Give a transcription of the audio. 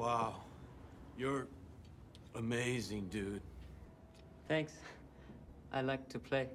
Wow. You're amazing, dude. Thanks. I like to play.